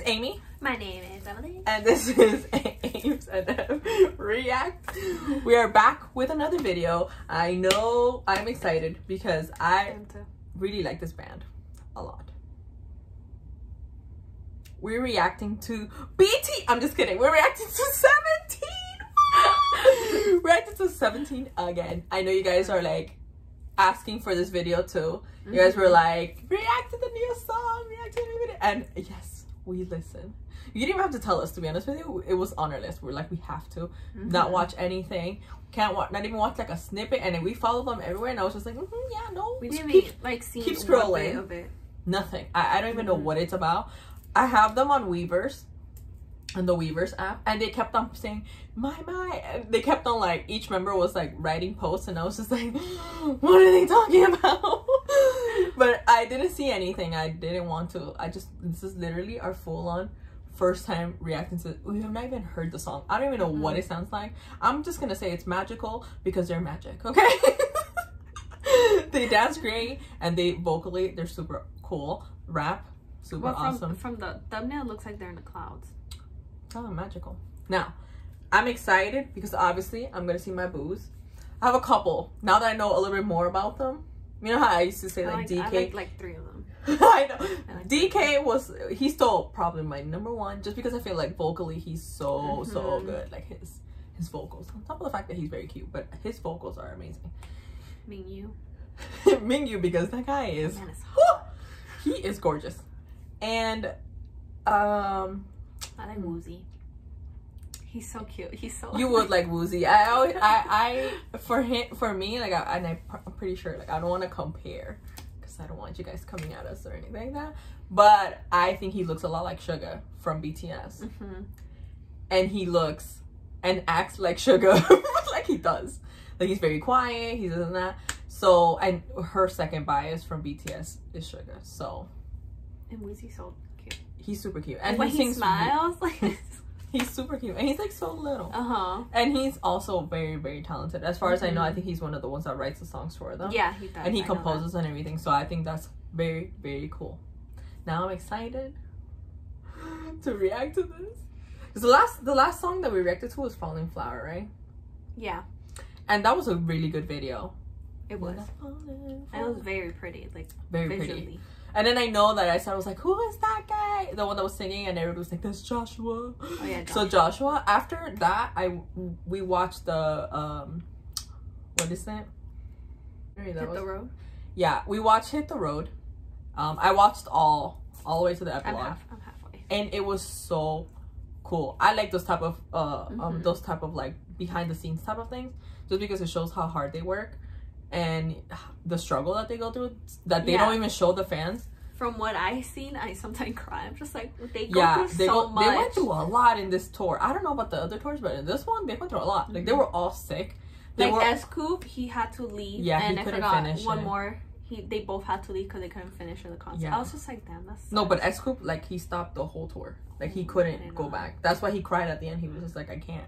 is Ammy. My name is Emily. And this is Ames and React. We are back with another video. I know I'm excited because I really like this band a lot. We're reacting to BT. I'm just kidding. We're reacting to 17. We're reacting to 17 again. I know you guys are like asking for this video too. You guys were mm-hmm. like, react to the new song, react to the new video. And yes, we listen. You didn't even have to tell us to be honest with you. It was on our list. We're like, we have to Mm-hmm. not watch anything. Can't watch, not even watch like a snippet. And then we follow them everywhere. And I was just like, mm yeah, no. We didn't keep- like see keep scrolling. of it. Nothing. I, I don't even know Mhm. what it's about. I have them on Weverse, on the Weverse app, and they kept on saying, my, my. And they kept on like, each member was like writing posts, and I was just like, what are they talking about? but I didn't see anything. I didn't want to. I just, this is literally our full on first time reacting to we have not even heard the song i don't even know what mm-hmm. it sounds like i'm just gonna say it's magical because they're magic okay they dance great and they vocally they're super cool rap super Well, from, awesome from the thumbnail, it looks like they're in the clouds. Oh magical now i'm excited because obviously i'm gonna see my booze i have a couple now that i know a little bit more about them you know how i used to say like, like, dk I like like three of them. I know. I like DK was he's still probably my number one just because I feel like vocally he's so so Mhm. good. Like his his vocals. On top of the fact that he's very cute, but his vocals are amazing. Mingyu. Mingyu because that guy is he is gorgeous. And um I like Woozi. He's so cute. He's so. you would like Woozi. I always I I for him for me like I, and I, I'm pretty sure like I don't want to compare because I don't want you guys coming at us or anything like that. But I think he looks a lot like Suga from BTS. hmm and he looks and acts like Suga, like he does. Like he's very quiet. He doesn't that. So and her second bias from BTS is Suga. So And Woozi's so cute. He's super cute, And and when he he, sings. smiles, like. He's super cute, and he's like so little. uh huh. And he's also very very talented. As far as I know, I Mhm. think he's one of the ones that writes the songs for them. Yeah, he does. and he I composes and everything. So I think that's very very cool. Now I'm excited to react to this. 'Cause the last the last song that we reacted to was Fallin' Flower, right? Yeah, And that was a really good video. it was. It was very pretty, like very visually. pretty. And then I know that I said I was like, who is that guy? The one that was singing, and everybody was like, that's Joshua. Oh yeah. So Joshua, after that, I we watched the um, what is that? Hit was- the road. Yeah, we watched Hit the Road. Um, I watched all all the way to the I'm epilogue, half. I'm halfway. and it was so cool. I like those type of uh um Mhm. those type of like behind the scenes type of things, just because it shows how hard they work and the struggle that they go through that they Yeah. don't even show the fans. From what I've seen, I sometimes cry. I'm just like they go yeah, through they so go much. they went through a lot in this tour. I don't know about the other tours, but in this one they went through a lot. Like they Mhm. were all sick. They like were S.Coups, he had to leave. Yeah, he and I couldn't forgot finish one it. more. He they both had to leave because they couldn't finish the concert. Yeah. I was just like, damn, that's no, but S.Coups like he stopped the whole tour. Like he Mm, couldn't go back. That's why he cried at the end. He was just like, I can't.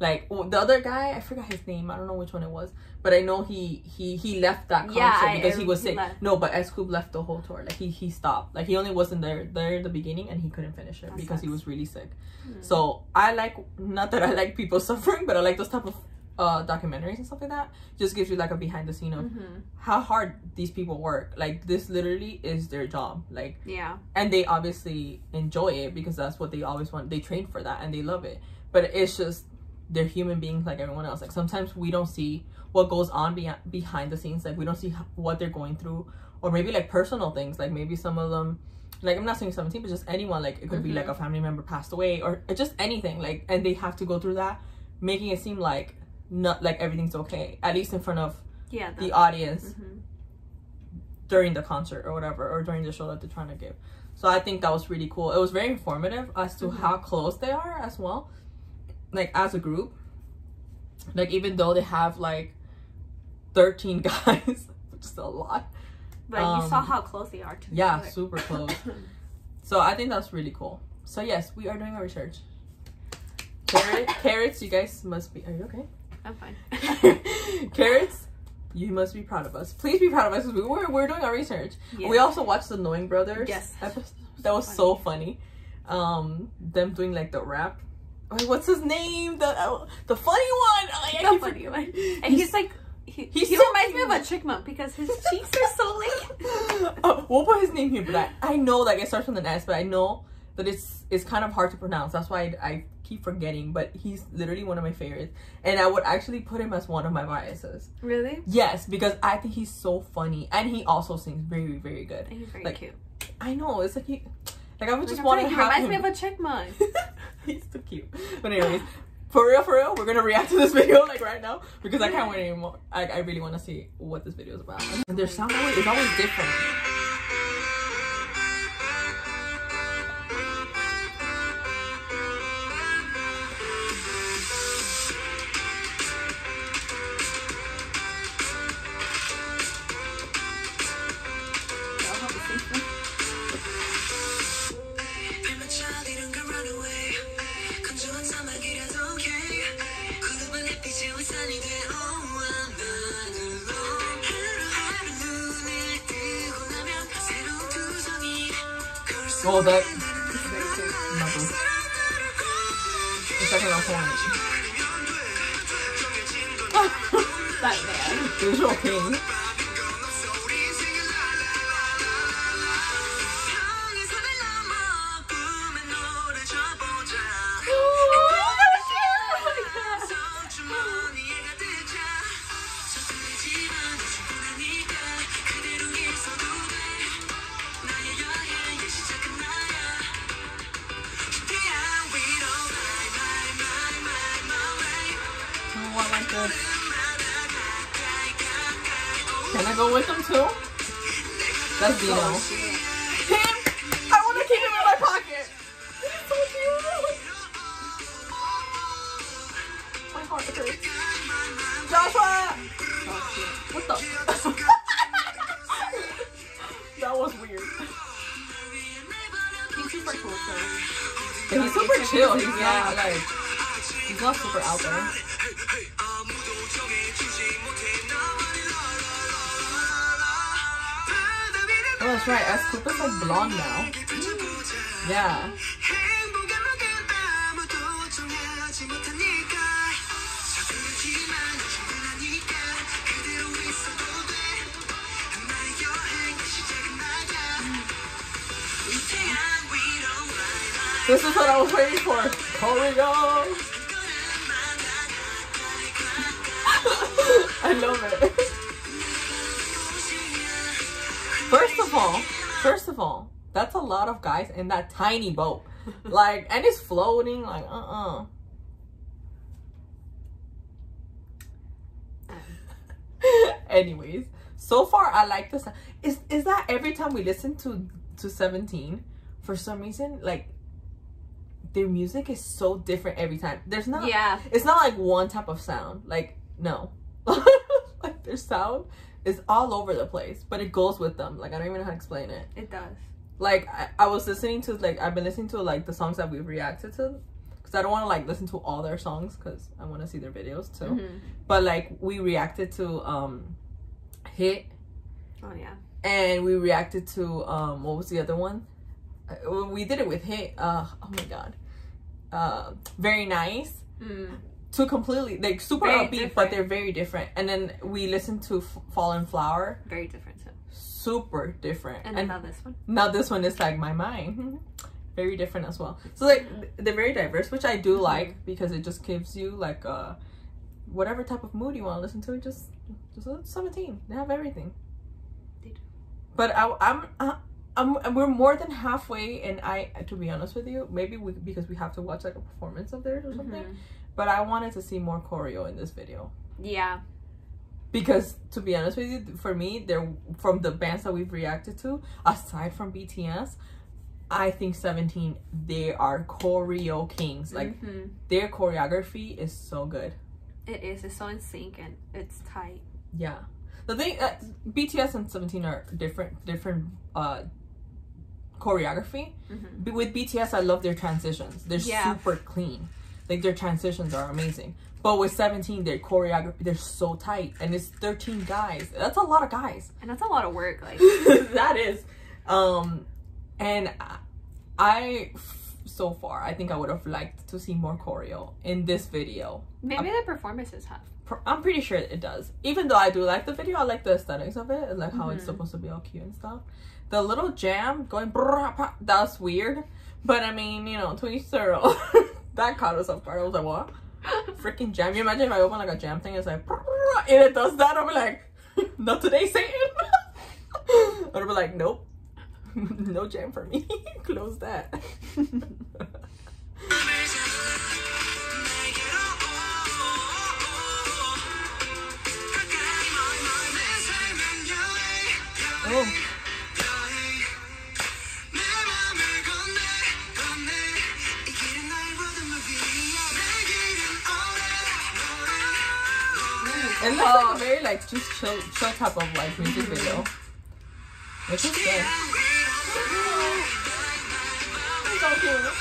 Like the other guy, I forgot his name. I don't know which one it was, but I know he he he left that concert Yeah, I- because he was sick. left. No, but S left the whole tour. Like he he stopped. Like he only wasn't there there in the beginning, and he couldn't finish it That because he was really sick. Hmm. So I like not that I like people suffering, but I like those type of uh documentaries and stuff like that. Just gives you like a behind the scene of Mhm. how hard these people work. Like this literally is their job. Like yeah, and they obviously enjoy it because that's what they always want. They train for that and they love it. But it's just they're human beings like everyone else. Like sometimes we don't see what goes on be- behind the scenes. Like we don't see what they're going through, or maybe like personal things. Like maybe some of them, like I'm not saying 17, but just anyone. Like it could be Mhm. like a family member passed away or just anything. Like and they have to go through that, making it seem like not like everything's okay. At least in front of yeah. the audience mhm. during the concert or whatever or during the show that they're trying to give so i think that was really cool it was very informative as to Mhm. how close they are as well like as a group like even though they have like 13 guys which is a lot But you saw Um, how close they are to yeah other. super close so i think that's really cool so yes we are doing our research Carat, Carats you guys must be are you okay I'm fine. Carats You must be proud of us. Please be proud of us because we were we're doing our research. Yeah. We also watched the Knowing Brothers. Yes. episode. That was so funny. Um, them doing like the rap. What's his name? The uh, the funny one. Oh, I The funny one. And he's like, he, He's he so reminds me of a chipmunk because his cheeks are so like. uh, we'll put his name here, but I, I know like it starts with an S, but I know that it's it's kind of hard to pronounce. That's why I, I keep forgetting. But he's literally one of my favorites, and I would actually put him as one of my biases. Really? Yes, because I think he's so funny, and he also sings very very good. And he's very Like, cute. I know it's like he, like I would Like just I'm want to have him. reminds me of a chipmunk. he's too cute. But anyways. For real, for real, we're gonna react to this video like right now because I can't wait anymore. I, I really want to see what this video is about. And their sound always is always different. Oh, that. It's like an. That man. Visual king. Him too? That's Dino. Him! I want to keep him in my pocket! He's so cute! My heart hurts. Joshua! What the? that was weird. He's super cool too. He's super chill. He's not like, he's not super out there. Oh, that's right. S.Coups's like blonde now. Mm. Yeah. This is what I was waiting for. Korean. I love it. Of all, first of all, that's a lot of guys in that tiny boat. Like, and it's floating, like, uh-uh. Anyways, so far I like this. Is is that every time we listen to to 17, for some reason, like their music is so different every time. There's not Yeah. it's not like one type of sound. Like no. like their sound is all over the place, but it goes with them. Like I don't even know how to explain it. It does. Like I, I was listening to like I've been listening to like the songs that we've reacted to because I don't want to like listen to all their songs because I want to see their videos too. Mhm. But like we reacted to um Hit Oh yeah. and we reacted to um what was the other one? Uh, we did it with Hit. Uh oh my god. Uh very nice Mm. Two completely like super Very upbeat, but they're very different. And then we listened to F- Fallin' Flower, Very different too. super different. And, And, now this one. now this one is like my mind, very different as well. So like they're very diverse, which I do Mhm. like because it just gives you like a whatever type of mood you want to listen to. Just just listen to seventeen. They have everything. They do. But I, I'm. Uh, I'm, we're more than halfway, and I, to be honest with you, maybe we, because we have to watch like a performance of theirs or something. Mhm. But I wanted to see more choreo in this video Yeah. because, to be honest with you, for me, they're from the bands that we've reacted to, aside from BTS, I think Seventeen they are choreo kings. Like Mhm. their choreography is so good. it is. It's so in sync and it's tight. Yeah, the thing uh, BTS and Seventeen are different, different uh choreography. Mhm. B- With BTS, I love their transitions. They're Yeah. super clean. Like their transitions are amazing. But with 17, their choreography, they're so tight. And it's 13 guys. That's a lot of guys. And that's a lot of work. Like, that is. Um, and I- so far, I think I would have liked to see more choreo in this video. maybe the performances have. I'm pretty sure it does. Even though I do like the video, I like the aesthetics of it, and like how it's Mhm. supposed to be all cute and stuff. The little jam going, that's weird. But I mean, you know, to each their own. That caught us off guard. I was like, what? Freaking jam. You imagine if I open like a jam thing, it's like, and it does that. Be like, not today, Satan. I'll be like, nope. no jam for me. Close that. oh. It looks like a very like just chill, chill type of like music video, which is good. So cute.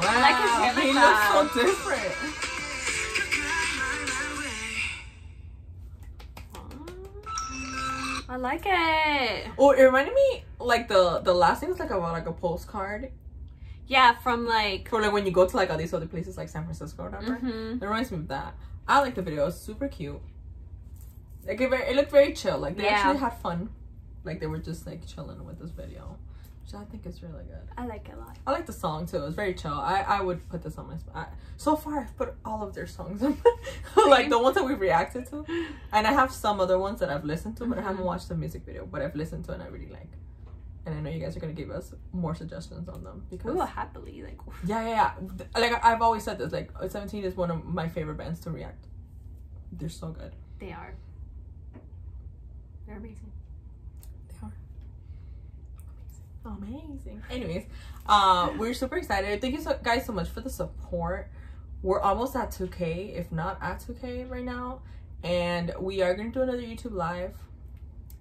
Wow, like his hair he looks so different. I like it. Oh, it reminded me like the the last thing was like about like a postcard Yeah, from like. for like when you go to like all these other places like San Francisco or whatever. hmm It reminds me of that. I like the video. It was super cute. Like it, very, it looked very chill. Like they Yeah. actually had fun. Like they were just like chilling with this video, which I think it's really good. I like it a lot. I like the song too. It's very chill. I I would put this on my spot. So far, I've put all of their songs on, like the ones that we've reacted to, and I have some other ones that I've listened to, but I haven't Mhm. watched the music video. But I've listened to and I really like. And I know you guys are gonna give us more suggestions on them because We will happily like. yeah, yeah, yeah. Like I've always said this. Like Seventeen is one of my favorite bands to react. They're so good. They are. They're amazing. They are amazing. Anyways, uh, we're super excited. Thank you so, guys so much for the support. We're almost at 2K, if not at 2K right now, and we are gonna do another YouTube live.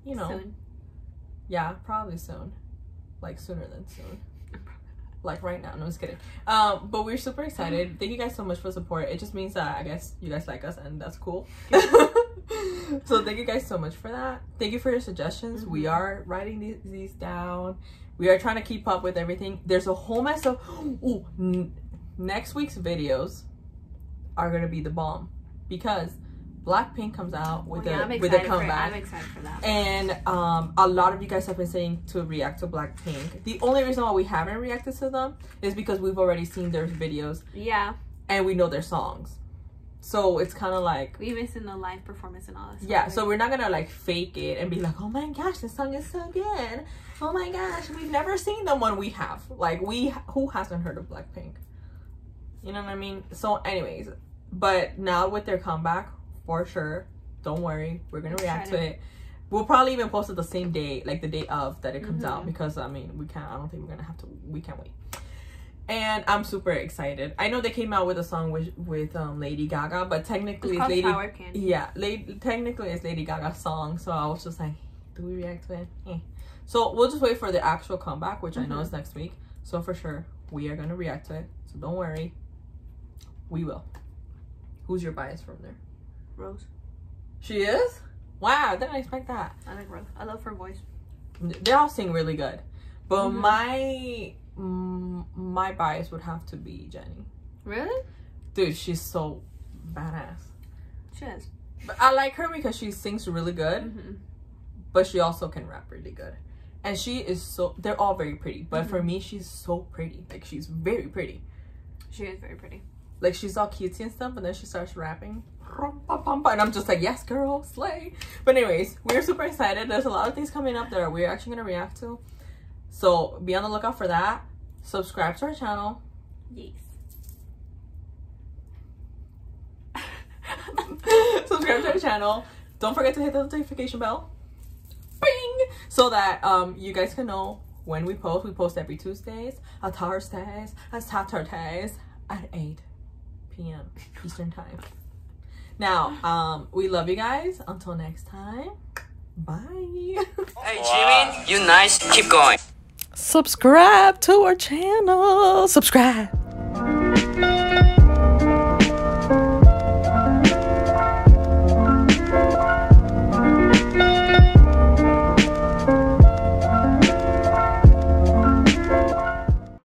You know, Soon. yeah, probably soon, like sooner than soon. Like right now, no, I'm just kidding. Um, but we're super excited. Thank you guys so much for support. It just means that I guess you guys like us, and that's cool. so thank you guys so much for that. Thank you for your suggestions. We Mhm. are writing these, these down. We are trying to keep up with everything. There's a whole mess of. Ooh, next week's videos are gonna be the bomb because Blackpink comes out with Oh, yeah, a with a comeback. I'm excited for that. And um, a lot of you guys have been saying to react to Blackpink. The only reason why we haven't reacted to them is because we've already seen their videos yeah, and we know their songs. So it's kind of like, we even seen the live performance and all that. stuff, yeah, right? so we're not gonna like fake it and be like, oh my gosh, this song is so good. Oh my gosh, we've never seen them when we have. Like, we, who hasn't heard of Blackpink? You know what I mean? So, anyways, but now with their comeback, for sure, don't worry, we're gonna react to Excited. it. We'll probably even post it the same day, like the day of that it comes out, Mhm. because I mean, we can't. I don't think we're gonna have to. We can't wait. And I'm super excited. I know they came out with a song with with um, Lady Gaga, but technically it's it's Lady. Candy. Yeah, lady, technically it's Lady Gaga's song, so I was just like, do we react to it? Eh. So we'll just wait for the actual comeback, which I know Mhm. is next week. So for sure, we are gonna react to it. So don't worry, we will. Who's your bias from there? Rose. She is. Wow, didn't expect that. I like Rose. I love her voice. They all sing really good, but Mhm. my mm, my bias would have to be Jennie. Really? Dude, she's so badass. She is. But I like her because she sings really good. hmm but she also can rap really good. And she is so they're all very pretty. But for Mhm. me she's so pretty. Like she's very pretty. She is very pretty. Like she's all cutesy and stuff, but then she starts rapping. And I'm just like, yes, girl, slay. But anyways, we're super excited. There's a lot of things coming up that we're actually gonna react to. So be on the lookout for that. Subscribe to our channel. Yes. subscribe to our channel. Don't forget to hit the notification bell. Bing! So that um you guys can know when we post. We post every Tuesdays, on Thursdays, and Saturdays at 8 p.m. Eastern time. Now, um, we love you guys. Until next time, bye. Hey Jimmy, you nice. Keep going. Subscribe to our channel. Subscribe.